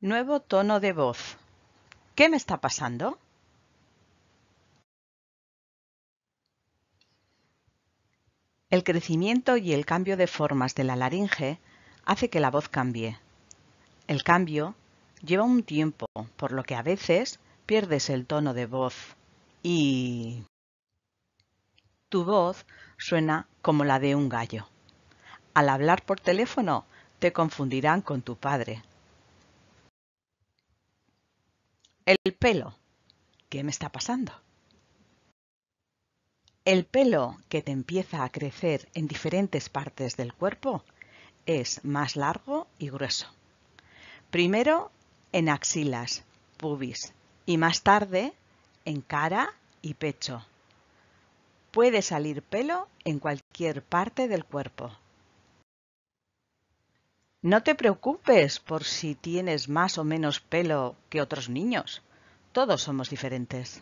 Nuevo tono de voz. ¿Qué me está pasando? El crecimiento y el cambio de formas de la laringe hace que la voz cambie. El cambio lleva un tiempo, por lo que a veces pierdes el tono de voz y tu voz suena como la de un gallo. Al hablar por teléfono te confundirán con tu padre. El pelo. ¿Qué me está pasando? El pelo que te empieza a crecer en diferentes partes del cuerpo es más largo y grueso. Primero en axilas, pubis y más tarde en cara y pecho. Puede salir pelo en cualquier parte del cuerpo. No te preocupes por si tienes más o menos pelo que otros niños. Todos somos diferentes.